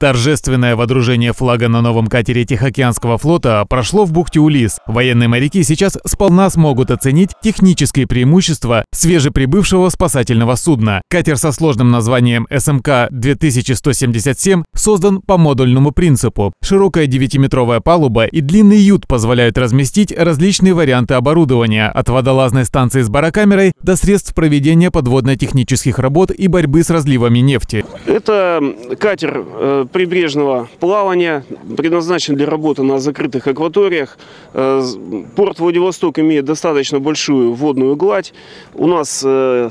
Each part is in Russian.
Торжественное водружение флага на новом катере Тихоокеанского флота прошло в бухте Улис. Военные моряки сейчас сполна смогут оценить технические преимущества свежеприбывшего спасательного судна. Катер со сложным названием СМК-2177 создан по модульному принципу. Широкая 9-метровая палуба и длинный ют позволяют разместить различные варианты оборудования, от водолазной станции с барокамерой до средств проведения подводно-технических работ и борьбы с разливами нефти. Это катер прибрежного плавания, предназначен для работы на закрытых акваториях. Э, порт Владивосток имеет достаточно большую водную гладь. У нас э,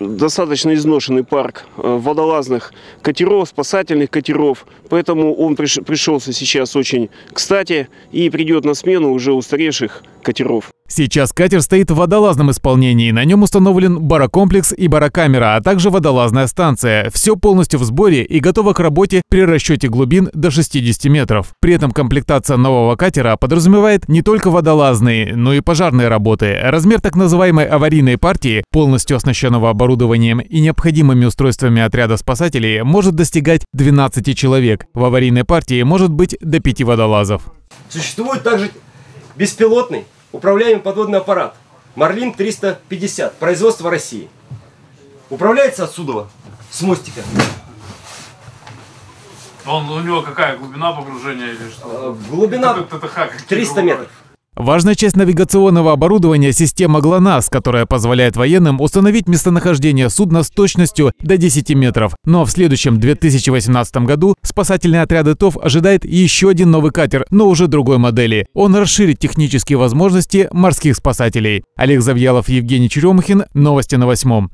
достаточно изношенный парк э, водолазных катеров, спасательных катеров, поэтому он пришелся сейчас очень кстати и придет на смену уже устаревших катеров. Сейчас катер стоит в водолазном исполнении. На нем установлен барокомплекс и барокамера, а также водолазная станция. Все полностью в сборе и готово к работе при расчете глубин до 60 метров. При этом комплектация нового катера подразумевает не только водолазные, но и пожарные работы. Размер так называемой аварийной партии, полностью оснащенного оборудованием и необходимыми устройствами отряда спасателей, может достигать 12 человек. В аварийной партии может быть до 5 водолазов. Существует также беспилотный управляемый подводный аппарат Марлин 350, производство России. Управляется отсюда, с мостика. Он, у него какая глубина погружения или что? А, глубина 300 метров. Важная часть навигационного оборудования – система ГЛОНАСС, которая позволяет военным установить местонахождение судна с точностью до 10 метров. Но в следующем 2018 году спасательные отряды ТОВ ожидает еще один новый катер, но уже другой модели. Он расширит технические возможности морских спасателей. Олег Завьялов, Евгений Черемухин. Новости на восьмом.